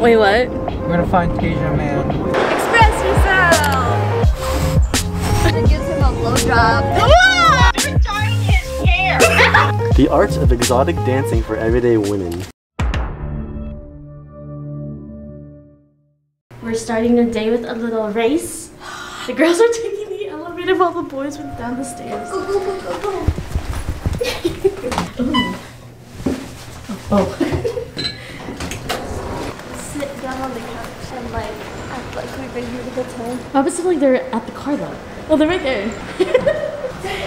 Wait, what? We're gonna find Tasia Man. Express yourself! and gives him a blowjob. The art of exotic dancing for everyday women. We're starting the day with a little race. The girls are taking the elevator while the boys went down the stairs. Go, go, go, go, go. Oh. Sit down on the couch and like Act like we've been here the whole time. How about like they're at the car though? Oh, they're right there.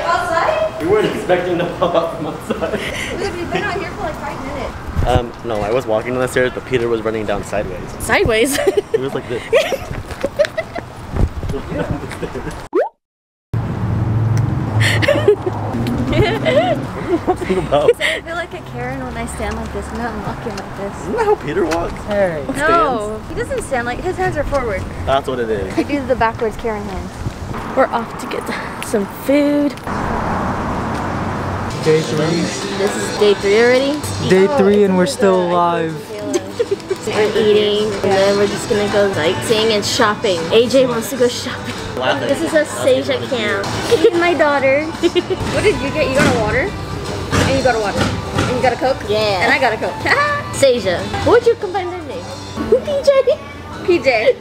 Outside? We weren't expecting to pop up from outside. We've been out here for like five minutes. Um, no, I was walking down the stairs, but Peter was running down sideways. Sideways. He was like this. Talking about. I feel like a Karen when I stand like this, not walking like this. Isn't that how Peter walks? Hey. No, he doesn't stand like his hands are forward. That's what it is. I do the backwards Karen hands. We're off to get some food. Day three. This is day three already. Day three and we're still alive. We're eating, and then we're just gonna go sightseeing and shopping. AJ wants to go shopping. Laughing. This is a Seja camp. And my daughter. what did you get? You got a water? And you got a water. And you got a Coke? Yeah. And I got a Coke. Seja. What would you combine their name? PJ. PJ.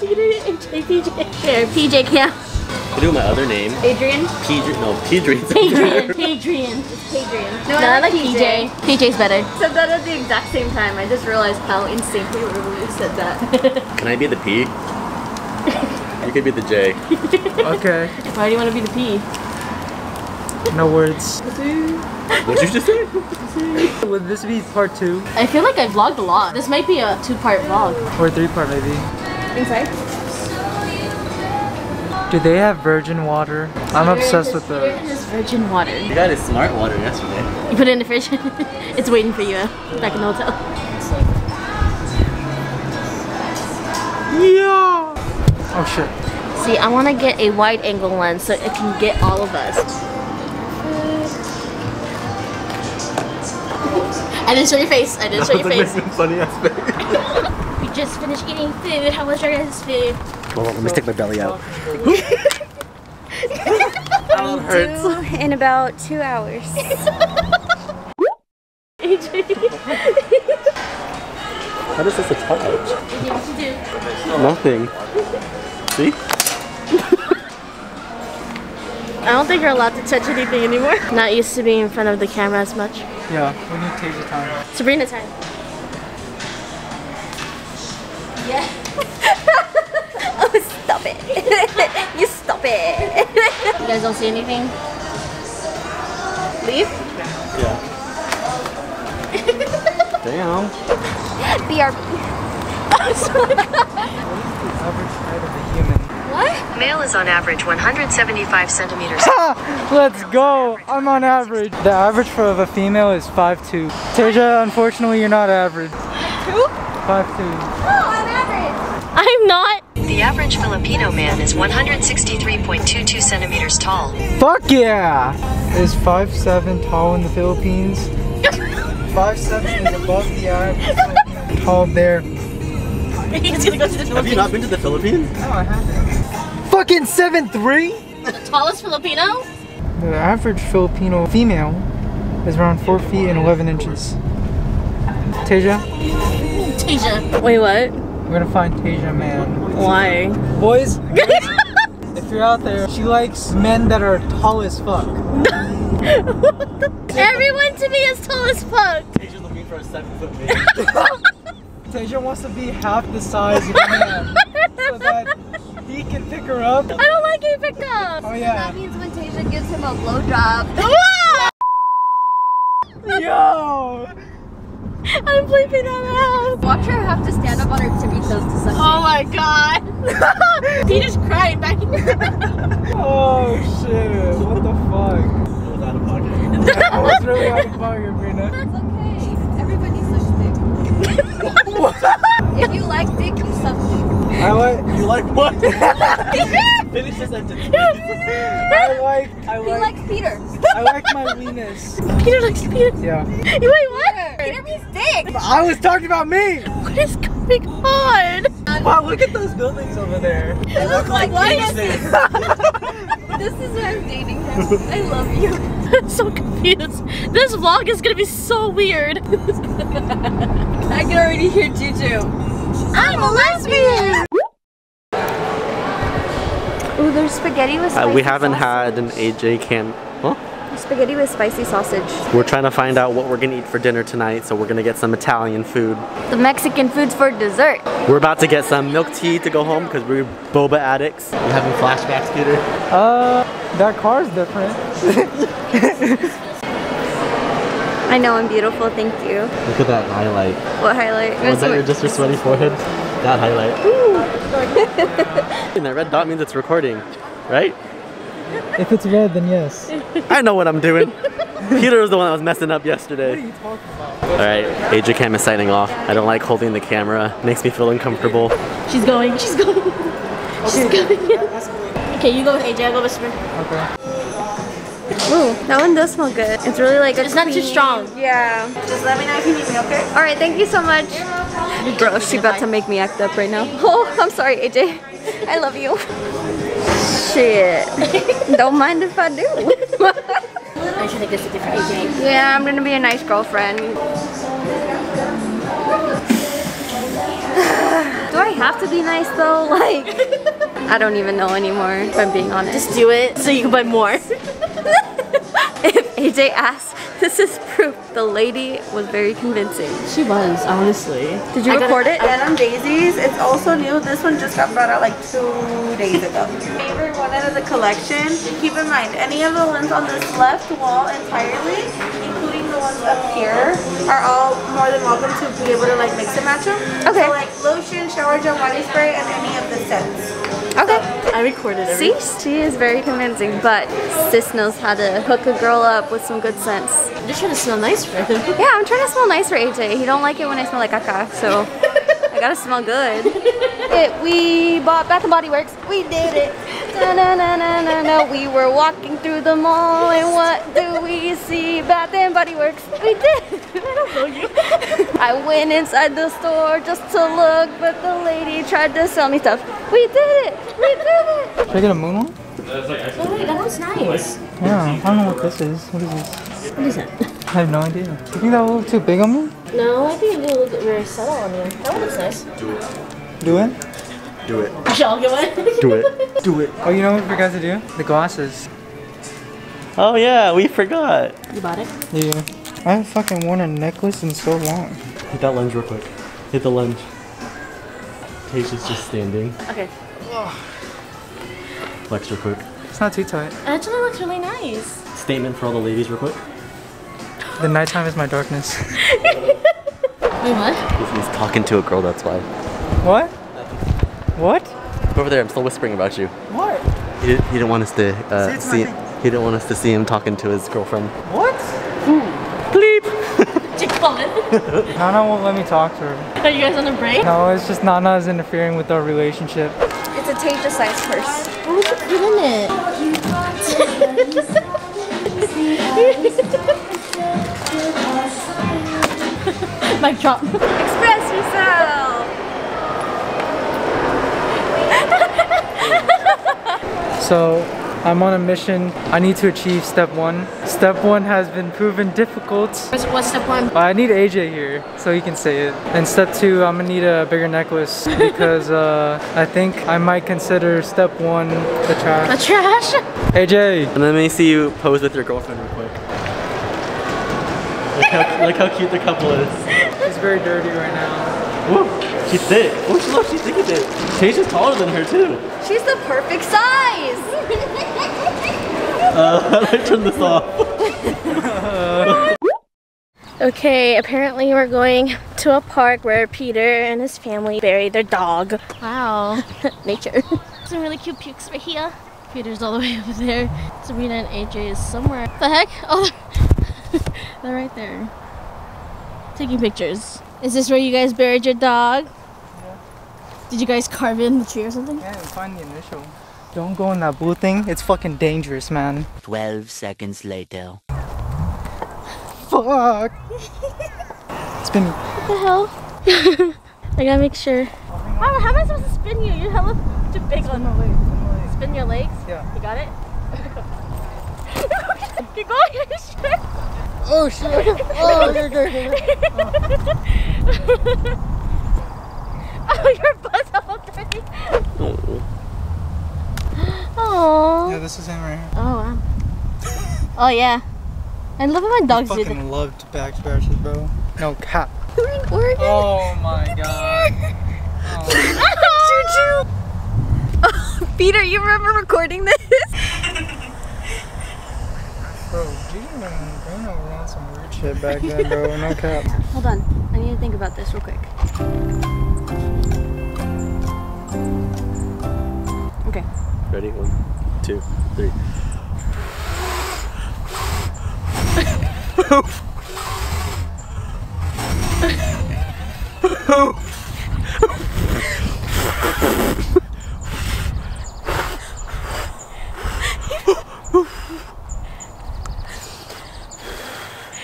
Peter, AJ, PJ. There, PJ camp. I do my other name. Adrian? Pedri. No, Pedri. Adrian, Adrian. Adrian. No, I like PJ. PJ's better. Said that at the exact same time. I just realized how insanely we said that. Can I be the P? You could be the J. Okay. Why do you want to be the P? No words. What'd you just say? Would this be part two I feel like I vlogged a lot. This might be a two-part vlog. or three part maybe? Inside? Do they have virgin water? I'm obsessed with Here those. is virgin water. You got his smart water yesterday. You put it in the fridge. it's waiting for you back in the hotel. Yeah. Oh shit. See, I want to get a wide angle lens so it can get all of us. I didn't show your face. I didn't show your face. funny ass face. We just finished eating food. How was your guys' food? Hold on, let me stick my belly out. I'm Due in about two hours. AJ, How does this attach? what? Nothing. See? I don't think you're allowed to touch anything anymore. Not used to being in front of the camera as much. Yeah, we need Tasia time. Sabrina time. Yeah. oh, stop it. you stop it. You guys don't see anything? Leave? Yeah. Damn. BRB. Oh average height of a human. What? Male is on average 175 centimeters. Let's go! I'm on average. The average for of a female is 5'2". Tasia, unfortunately, you're not average. Who? 5'2". Oh, I'm average. I'm not. The average Filipino man is 163.22 centimeters tall. Fuck yeah! Is 5'7 tall in the Philippines? 5'7 is above the average tall there. He's gonna go to the Have you not been to the Philippines? Oh, I haven't. Fucking 7'3"? The tallest Filipino? The average Filipino female is around 4 feet and 11 inches. Tasia, Tasia. Wait, what? we're gonna find Tasia man. Why? Boys, if you're out there, she likes men that are tall as fuck. Everyone to me is tall as fuck. Asian looking for a seven foot man. Tasia wants to be half the size of a man so that he can pick her up. I don't like getting picked up. Oh yeah. That means when Tasia gives him a blowjob. Yo! I'm bleeping that out. Watch her have to stand up on her tippy toes to suck Oh my god. Peter's crying back in Oh shit! What the fuck? I was really out of pocket, Brina. It's okay. Everybody's Everybody sucks dick. if you like dick, you suck dick. I like. You like what? Finish the sentence. I like. I He like. likes Peter. I like my weenus. Peter likes Peter. Yeah. Wait, what? Peter means dick. I was talking about me. What is going god! Wow, look at those buildings over there. They look like cases. This is why I'm dating him. I love you. I'm so confused. This vlog is gonna be so weird. I can already hear Juju. I'm a lesbian! Ooh, there's spaghetti with Uh, spicy we haven't sausage. had an AJ can. Well, spaghetti with spicy sausage. we're trying to find out what we're gonna eat for dinner tonight, so we're gonna get some Italian food. The Mexican foods for dessert. We're about to get some milk tea to go home because we're boba addicts. You having flashbacks, Peter? Uh, that car's different. I know I'm beautiful, thank you. Look at that highlight. What highlight? Was that your, just your sweaty forehead? That highlight. and that red dot means it's recording, right? If it's red, then yes. I know what I'm doing. Peter was the one that was messing up yesterday. What are you talking about? All right, AJ Cam is signing off. I don't like holding the camera. Makes me feel uncomfortable. She's going, she's going. She's going. okay, you go with AJ, I'll go with Whisper. Okay. Ooh, that one does smell good. It's really like a It's not too strong. Yeah. Just let me know if you need me, okay? All right, thank you so much. Bro, she about to make me act up right now. Oh, I'm sorry, AJ. I love you. Shit. Don't mind if I do. I should think this is different AJ. yeah, I'm gonna be a nice girlfriend. Do I have to be nice though? Like, I don't even know anymore, if I'm being honest. Just do it so you can buy more. If AJ asks, this is proof the lady was very convincing. She was, honestly. Did you I record it? Denim Daisies. It's also new. This one just got brought out like two days ago. Favorite one out of the collection. Keep in mind, any of the ones on this left wall entirely, including the ones up here, are all more than welcome to be able to like mix and match them. Okay. So like lotion, shower gel, body spray, and any of the scents. Okay. I recorded everything. See, she is very convincing, but sis knows how to hook a girl up with some good sense. I'm just trying to smell nice for him. Yeah, I'm trying to smell nice for AJ. He don't like it when I smell like caca, so I gotta smell good. It, we bought Bath and Body Works. We did it. Na na na na na na. We were walking through the mall, and what do we see? Bath and Body Works. We did. I don't know you. I went inside the store just to look, but the lady tried to sell me stuff. We did it. We did it. Should I get a moon one? Oh wait, that one's nice. Yeah, I don't know what this is. What is this? What is that? I have no idea. You think that will look too big on me? No, I think it will look very subtle on you. That one looks nice. Do it? Do it. Should I get one? Do it. Do it. Oh, you know what we forgot to do? The glasses. Oh yeah, we forgot. You bought it? Yeah. I haven't fucking worn a necklace in so long. Hit that lunge real quick. Hit the lunge. Tasha's just standing. Okay. Flex real quick. It's not too tight. Uh, it actually looks really nice. Statement for all the ladies real quick. The nighttime is my darkness. Wait, what? He's talking to a girl, that's why. what? What? Over there, I'm still whispering about you. What? He, didn't- he didn't want us to uh, Say it to my see. He didn't want us to see him talking to his girlfriend. What? Did you call it? Nana won't let me talk to her. Are you guys on a break? No, it's just Nana's interfering with our relationship. It's a Tasia size purse. What would you put in it? Mic drop. Express yourself. So, I'm on a mission. I need to achieve step one. Step one has been proven difficult. What's, what's step one? But I need AJ here so he can say it. And step two, I'm gonna need a bigger necklace because uh, I think I might consider step one the trash. The trash. trash? AJ, And let me see you pose with your girlfriend real quick. Look how, look how cute the couple is. it's very dirty right now. Woo, she's thick. Oh, she, look, she's thick as it. Tasha's taller than her too. She's the perfect size. Uh, how do I turn this off? Okay, apparently we're going to a park where Peter and his family buried their dog. Wow. Nature. Some really cute pukes right here. Peter's all the way over there. Sabrina and AJ is somewhere. The heck? Oh, they're right there. Taking pictures. Is this where you guys buried your dog? Did you guys carve it in the tree or something? Yeah, find the initial. Don't go in that blue thing. It's fucking dangerous, man. 12 seconds later. Fuck. it's been What the hell? I gotta make sure. How, how am I supposed to spin you? You're hella too big on the legs. Spin your legs? Yeah. You got it? Keep going. Sure. Oh shit! Oh, okay, okay, okay. oh, Oh, your butt's all dirty. Oh. Oh. Yeah, this is him right here. Oh wow. oh yeah. I love when my dogs do that. Fucking loved back scratches, bro. No cap. We're in Oregon. Oh my god. Oh. Choo choo. Peter, you remember recording this? Bro, you didn't Bruno were some weird shit back then, bro. No cap. Hold on. I need to think about this real quick. Okay. Ready? One, two, three.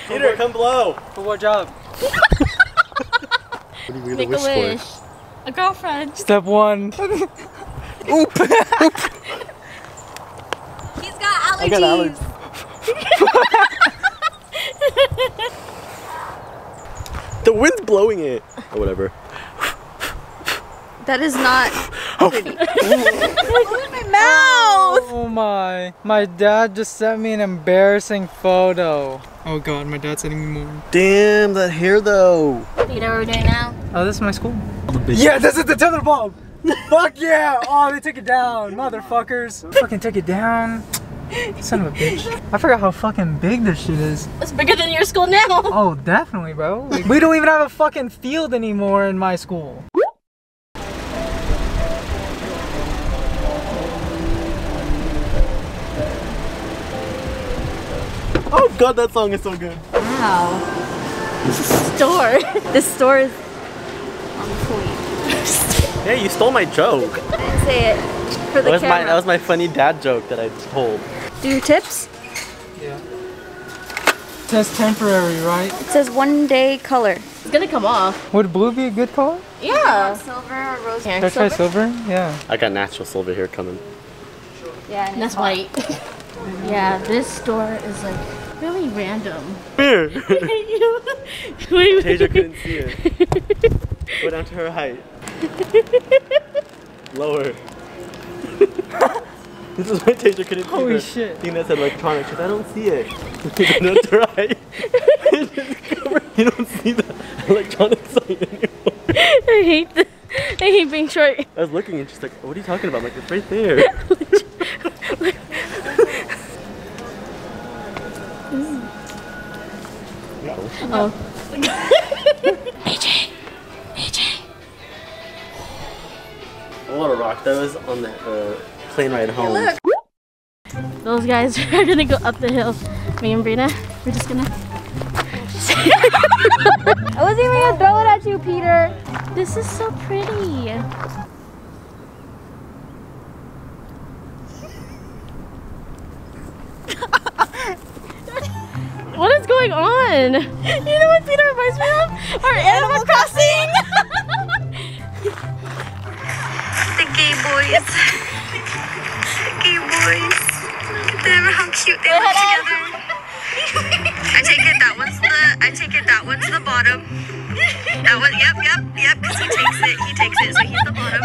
Peter, come blow. For what job? What are you gonna Make a wish wish. for? A girlfriend. Step one. He's got allergies. I got allergies. The wind's blowing it. Or whatever. That is not oh. pretty. my mouth. Oh my. My dad just sent me an embarrassing photo. Oh god, my dad's sending me more. Damn, that hair though. You know what we're doing now? Oh, this is my school. Yeah, this is the tether bomb. Fuck yeah! Oh, they took it down, motherfuckers. Fucking took it down. Son of a bitch. I forgot how fucking big this shit is. It's bigger than your school now. Oh, definitely, bro. Like, we don't even have a fucking field anymore in my school. God, that song is so good. Wow. This store. This store is on point. Hey, you stole my joke. I didn't say it for the That was my that was my funny dad joke that I told. Do your tips. Yeah. Says temporary, right? It says one day color. It's gonna come off. Would blue be a good color? Yeah. Silver or rose. Should I try silver? Yeah. I got natural silver here coming. Yeah. and That's white. yeah, this store is like really random. Here. wait, wait. Tasia couldn't see it. Go down to her height. Lower. this is why Tasia couldn't see Holy the shit. thing that said electronics. She's I don't see it. Go down to her height. you don't see the electronic sign anymore. I hate the, I hate being short. I was looking and she's like, what are you talking about? I'm like, it's right there. Oh. What a rock. That was on the uh, plane ride home. Those guys are gonna go up the hill. Me and Brina, we're just gonna. I wasn't even gonna throw it at you, Peter. This is so pretty. what is going on? You know what Peter reminds me of? Our Animal Crossing. The gay boys. The gay boys. Look at them, how cute they look together. I take it that one's the I take it that one's the bottom. That one yep, yep, yep, because he takes it, he takes it, so he's the bottom.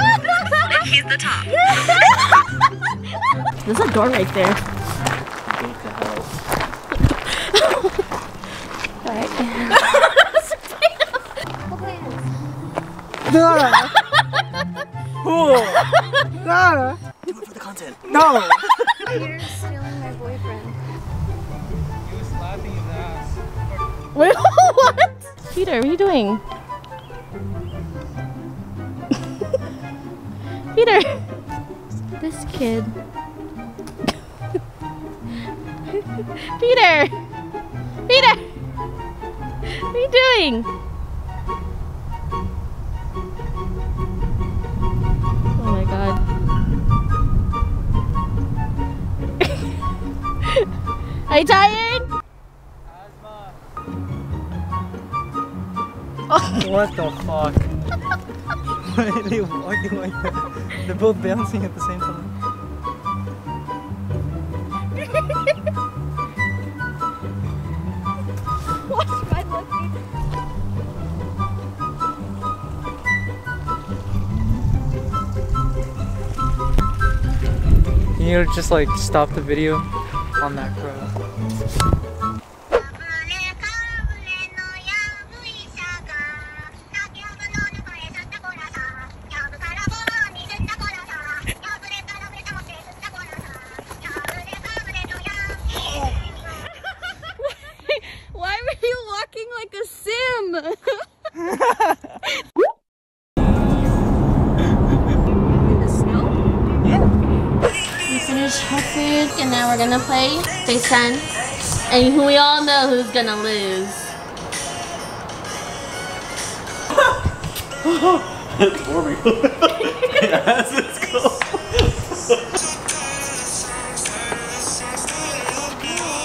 And he's the top. There's a door right there. Ah. Look for the content. No! Peter's stealing my boyfriend. He was slapping his ass. Wait, what? Peter, what are you doing? Peter! This kid. Peter! Peter! What are you doing? Are you tired? What the fuck? Why are they walking like that? They're both bouncing at the same time. Watch my looking. Can you just like stop the video on that crow? Thank you. All know gonna lose. It's warming. yes, it's cold.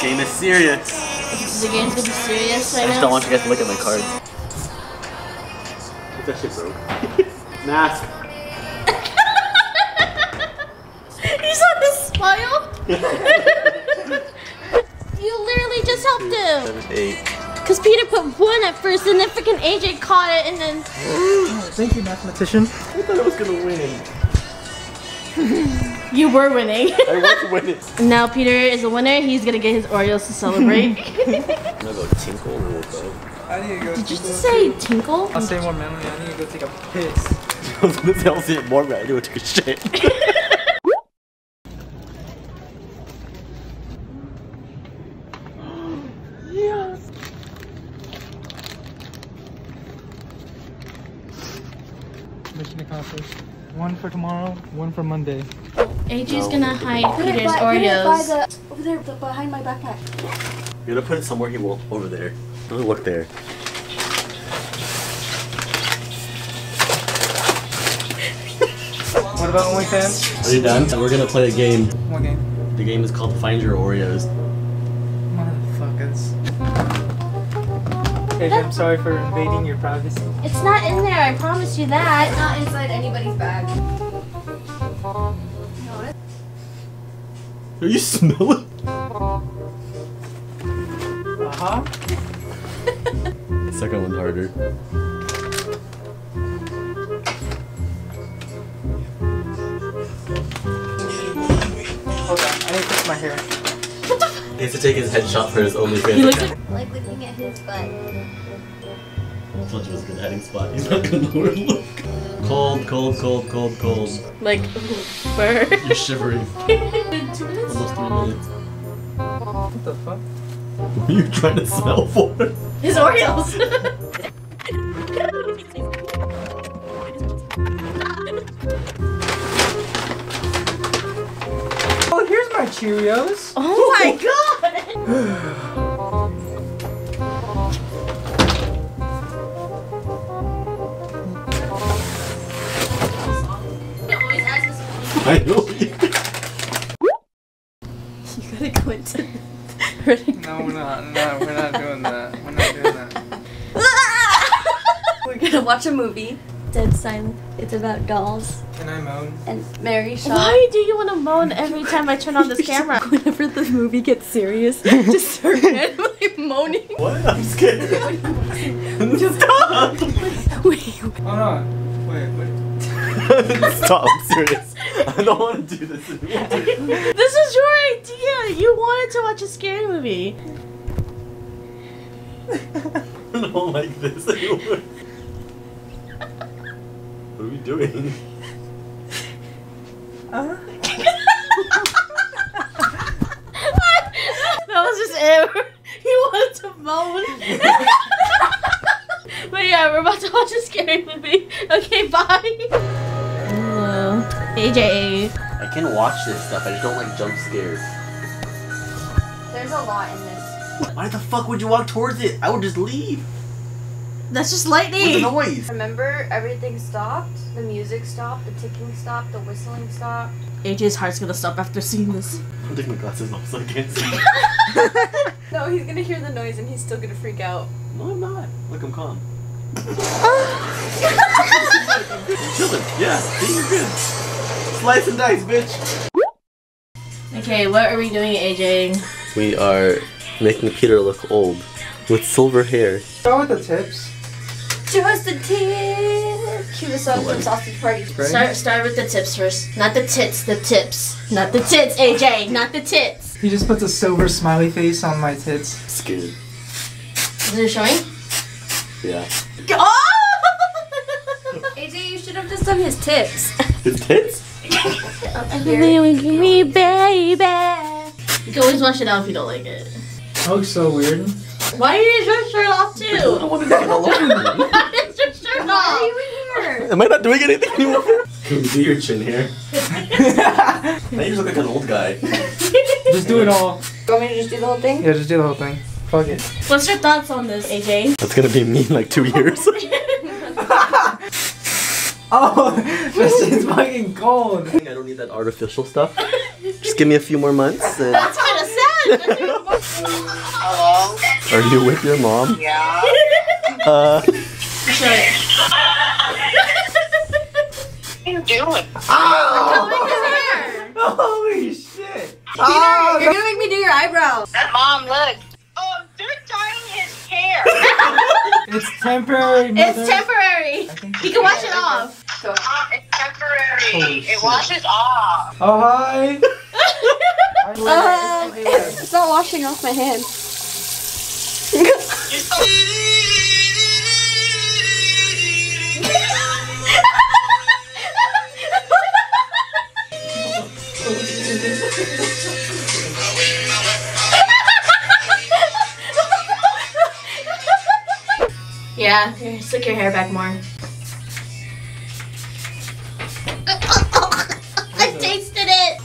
Game is serious. The game's gonna be serious right I just now. don't want you guys to look at my cards. That shit broke. Mask. You saw his smile? you literally just helped him. Seven, eight. Cause Peter put one at first and then freaking AJ caught it and then Thank you, mathematician. I thought I was gonna win. you were winning. I was winning. now Peter is a winner. He's gonna get his Oreos to celebrate. I'm gonna go tinkle and we'll go. I need to go. Did you just say tinkle? I'll say more mentally. I need to go take a piss. I was gonna say I'll see it more, but I knew it took a shit. Mission accomplished. One for tomorrow, one for Monday. AJ's gonna hide Peter's Oreos. over there, behind my backpack. You're gonna put it somewhere he won't. Over there. Don't look there. What about OnlyFans? Are you done? So We're gonna play a game. What game? The game is called Find Your Oreos. Motherfuckers. Hey, I'm sorry for invading your privacy. It's not in there. I promise you that. Not inside anybody's bag. Are you smelling? Uh huh. The second one's harder. Hold on, I need to fix my hair. He has to take his headshot for his OnlyFans He looks account. Like looking at his butt. I told you it was a good hiding spot. He's not gonna know where to look. Cold, cold, cold, cold, cold. Like fur. You're shivering. Two minutes? Almost three minutes. What the fuck? What are you trying to smell for? His Oreos. Oh, here's my Cheerios. oh my god. I know. You gotta go into. No, we're not. No, we're not doing that. We're not doing that. We're gonna watch a movie. Dead Silence. It's about dolls Can I moan? and Mary Shaw. Why do you want to moan every time I turn on this camera? Whenever the movie gets serious, just start randomly moaning. What? I'm scared. Stop! Wait, Hold on. Wait, wait. Stop, I'm serious. I don't want to do this anymore. This is your idea. You wanted to watch a scary movie. I don't like this anymore. What are we doing? Uh huh. That was just it. He wanted to moan. but yeah, we're about to watch a scary movie. Okay, bye. Hello. AJ. I can watch this stuff, I just don't like jump scares. there's a lot in this. Why the fuck would you walk towards it? I would just leave. That's just What's the lightning. noise? Remember, everything stopped. The music stopped. The ticking stopped. The whistling stopped. AJ's heart's gonna stop after seeing this. I'm taking my glasses off so I can't see. No, he's gonna hear the noise and he's still gonna freak out. No, I'm not. Look, I'm calm. Chilling. Yeah, see, you're good. Slice and dice, bitch. Okay, what are we doing, AJ? We are making Peter look old with silver hair. Start with the tips. Just the tip. Cue the song from Sausage Party. Start start with the tips first. Not the tits, the tips. Not the tits, AJ. Not the tits. He just puts a silver smiley face on my tits. Scared. Is it showing? Yeah. Oh! AJ, you should have just done his tips. His tits? me, baby. You can always wash it out if you don't like it. That looks so weird. Why are you your shirt off too? I too? want to get all over me. Why is your shirt off? Am I not doing anything anymore? Can you do your chin hair? now you just look like an old guy. Just do it all. You want me to just do the whole thing? Yeah, just do the whole thing. Fuck it. What's your thoughts on this, AJ? That's gonna be me in like two years. Oh, this shit's fucking cold. I don't need that artificial stuff. Just give me a few more months. And... That's kind of sad. Hello? Are you with your mom? Yeah? Uh, What are you doing? Combing his hair. Holy shit. Peter, you're gonna make me do your eyebrows. Mom, look. Oh, they're dyeing his hair. It's temporary. It's temporary. You can wash it off. Mom, it's temporary. Holy it shit. washes off. Oh, hi. Um, it's not washing off my hands. You're so Yeah, here, slick your hair back more. I tasted it.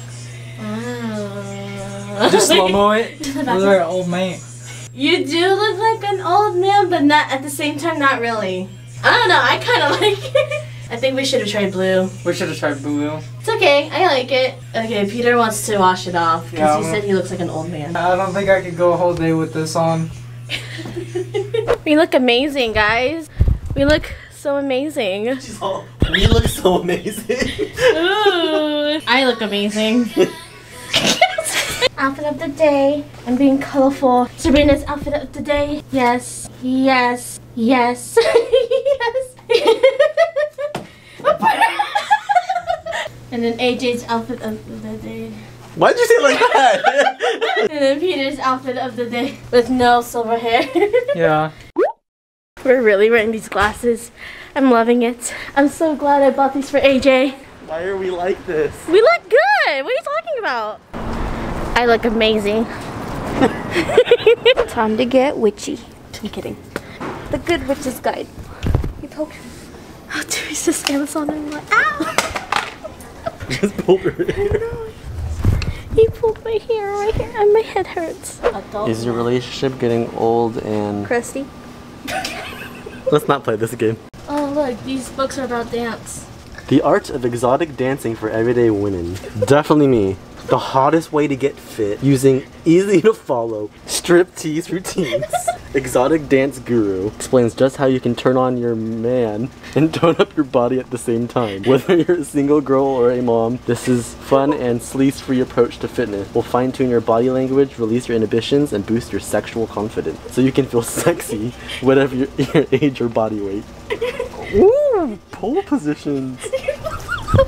Just slow mo it. Look like an old man. You do look like an old man, but not at the same time. Not really. I don't know. I kind of like it. I think we should have tried blue. We should have tried blue. It's okay. I like it. Okay, Peter wants to wash it off because Yeah, he said he looks like an old man. I don't think I could go a whole day with this on. we look amazing, guys. We look so amazing. we look so amazing. Ooh, I look amazing. outfit of the day. I'm being colorful. Sabrina's outfit of the day. Yes, yes, yes, yes. and then AJ's outfit of the day. Why'd you say it like that? And then Peter's outfit of the day with no silver hair. Yeah. We're really wearing these glasses. I'm loving it. I'm so glad I bought these for AJ. Why are we like this? We look good. What are you talking about? I look amazing. Time to get witchy. I'm kidding. The Good Witch's Guide. You poked me. Oh, Teresa's Amazon and I'm like, ow! Just pulled her hair. He pulled my hair right here and my head hurts. Adult. Is your relationship getting old and... Crusty. Let's not play this game. Oh, look, these books are about dance. The art of exotic dancing for everyday women. Definitely me. The hottest way to get fit using easy to follow striptease routines. Exotic dance guru explains just how you can turn on your man and tone up your body at the same time. Whether you're a single girl or a mom, this is fun and sleaze-free approach to fitness. Will fine-tune your body language, release your inhibitions, and boost your sexual confidence. So you can feel sexy, whatever your, your age or body weight. Ooh, pole positions. Oh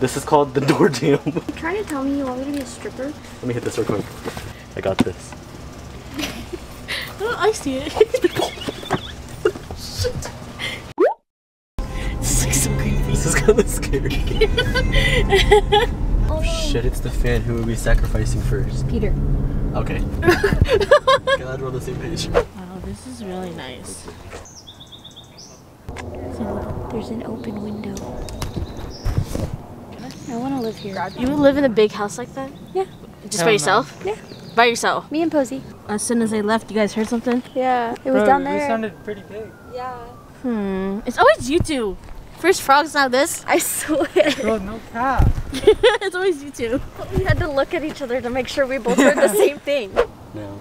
This is called the door jam. You trying to tell me you want me to be a stripper? Let me hit this real quick. I got this. Oh, I see it. this looks so creepy. This is kind of scary. oh Shit, it's the fan. Who are we sacrificing first? Peter. Okay. Glad we're on the same page. Wow, this is really nice. There's an open window. I want to live here. You would live in a big house like that? Yeah. Just by no. yourself? Yeah. By yourself? Me and Posey. As soon as I left, you guys heard something? Yeah. It was Bro, down This It sounded pretty big. Yeah. Hmm. It's always you two. First frogs, now this. I swear. Bro, no cap. it's always you two. we had to look at each other to make sure we both heard the same thing. No.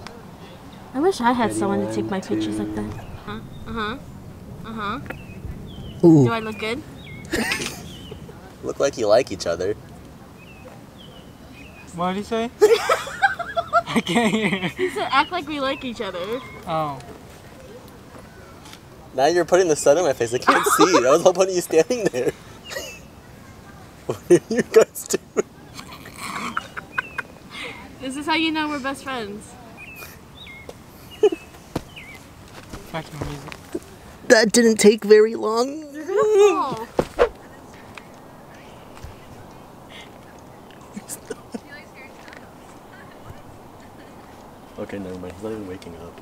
I wish I had someone to take my pictures like that. Uh huh. Uh huh. Do I look good? Look like you like each other. What did he say? I can't hear. He said act like we like each other. Oh. Now you're putting the sun in my face. I can't see. That was the whole point of you standing there. what are you guys doing? This is how you know we're best friends. Fucking music. That didn't take very long. Oh. Okay, never mind. He's not even waking up.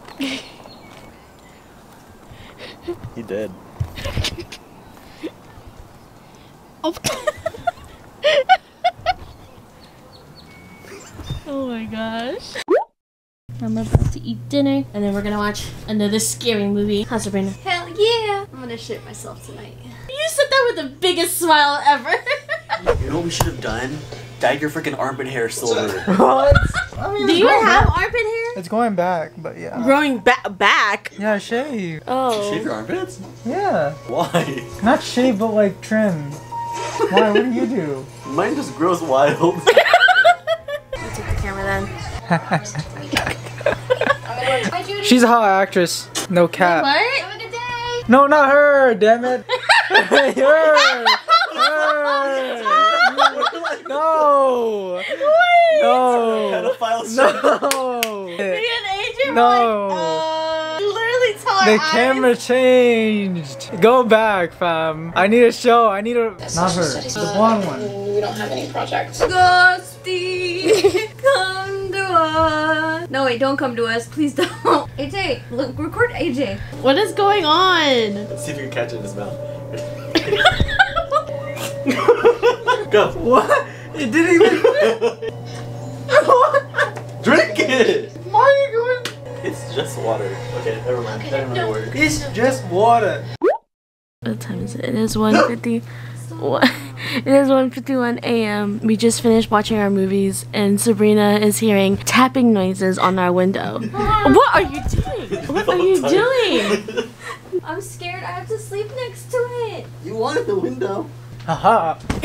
he did. Oh. oh my gosh. I'm about to eat dinner and then we're gonna watch another scary movie. How's Sabrina? Hell yeah! I'm gonna shit myself tonight. You said that with the biggest smile ever. You know what we should have done? Dyed your freaking armpit hair silver. What? Do you have armpit hair? It's going back, but yeah. Growing ba- back. Yeah, shave. Oh. Shave your armpits? Yeah. Why? Not shave, but like trim. Why? What do you do? Mine just grows wild. I Take the camera then. She's a hot actress. No cap. What? No, not her. Damn it. her. Her. No. No. Pedophile. No. Me and No. like, uh, literally tell The eyes. camera changed. Go back, fam. I need a show. I need a. Not her. The blonde one. We don't have any projects. Ghosty, come to us. No, wait, don't come to us. Please don't. AJ, look, record AJ. What is going on? Let's see if you can catch it in his mouth. Go. What? It didn't even. Drink it. Why are you going? It's just water. Okay, never mind. That didn't really work. It's just water. What time is it? It is 1.50. What? It is 1.51 a.m. We just finished watching our movies and Sabrina is hearing tapping noises on our window. what are you doing? What are you doing? I'm scared. I have to sleep next to it. You wanted the window. Haha.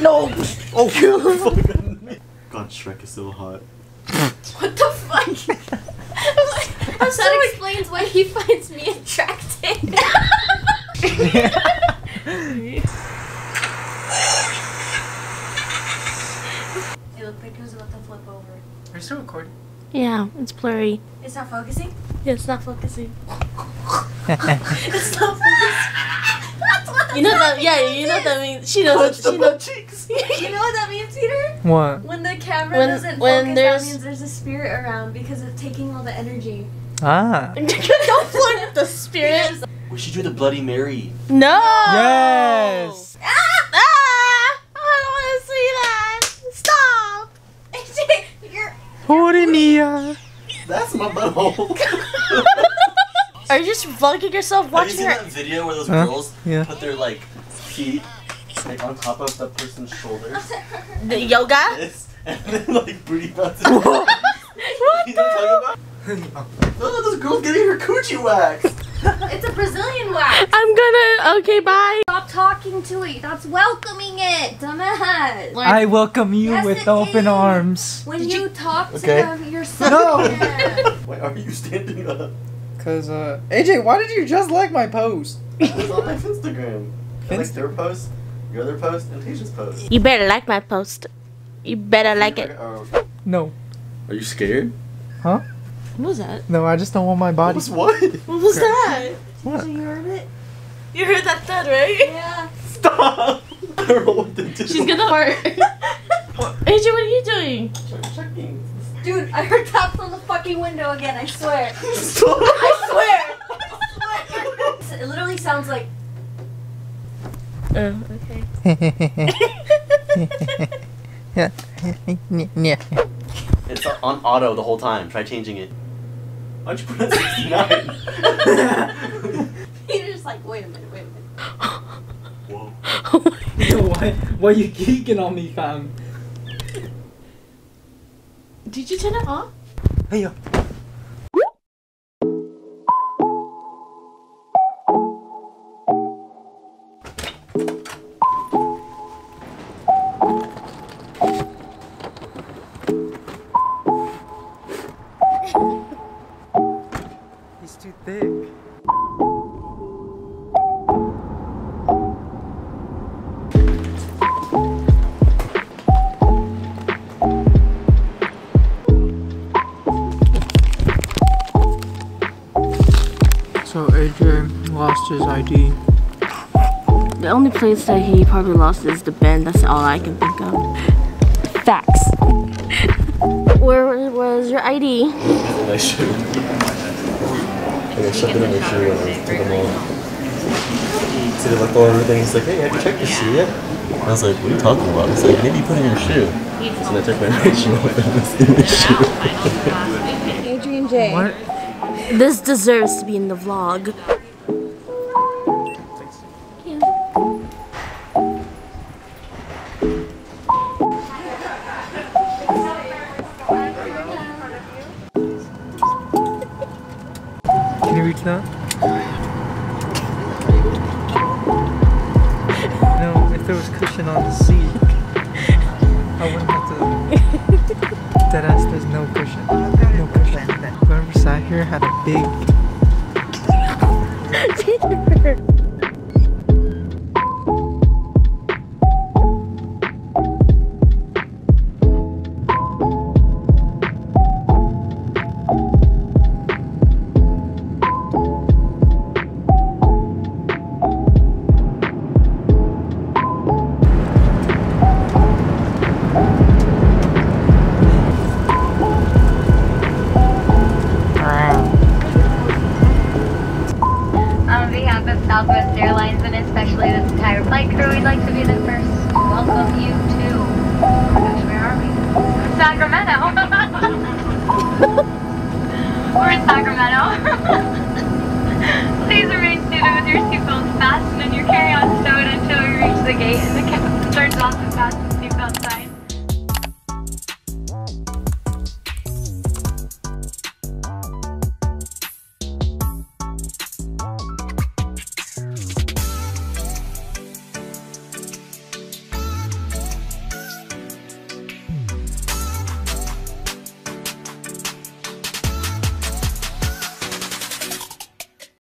no. Oh, God, Shrek is so hot. What the fuck? that explains why he finds me attractive. It looked like it was about to flip over. Are you still recording? Yeah, it's blurry. It's not focusing? Yeah, it's not focusing. It's not focusing. That's what You know that? Yeah, you know what that means. She knows. What, she knows. cheeks. You know what that means, Peter? What? When the camera When- doesn't when focus, there's- that means there's a spirit around because it's taking all the energy. Ah. Don't flirt with the spirit. We should do the Bloody Mary. No. Yes. Ah! I don't want to see that. Stop. You're Hornia. That's my butthole. Are you just vlogging yourself Have you watching seen her? that video where those Huh? girls Yeah. put their like feet like on top of the person's shoulders? The yoga? This, and then like booty bounces. you what I'm talking about? Look at this girl getting her coochie waxed. It's a Brazilian wax. I'm gonna. Okay, bye. Stop talking to it. That's welcoming it, dumbass. I welcome you Yes, with open is. arms. When you talk to Okay. them, you're so No. Why are you standing up? Cause uh, AJ, why did you just like my post? It's on my Instagram. I like their post, your other post, and Tasha's post. You better like my post. You better like it. Oh. No. Are you scared? Huh? What was that? No, I just don't want my body. What's what? What was that? What? You heard it? You heard that thud, right? Yeah. Stop! I don't know what to do. She's gonna fart. AJ, what are you doing? checking. Dude, I heard taps on the fucking window again, I swear. Stop! I swear! I swear! It literally sounds like Oh, okay. yeah. yeah. It's on auto the whole time. Try changing it. Why'd you put it 69? Peter's like, wait a minute, wait a minute. Whoa. why? Why you geeking on me, fam? Did you turn it off? Hey yo. Place that he probably lost is the bend. That's all I can think of. Facts. Where was your ID? In my shoe. And I shoved it in my shoe when I was to the mall. So they looked all everything. He's like, hey, have you checked your shoe yet? I was like, what are you talking about? He's like, maybe you put it in your shoe. So I took my shoe off and was in the shoe. Adrian J. What? This deserves to be in the vlog.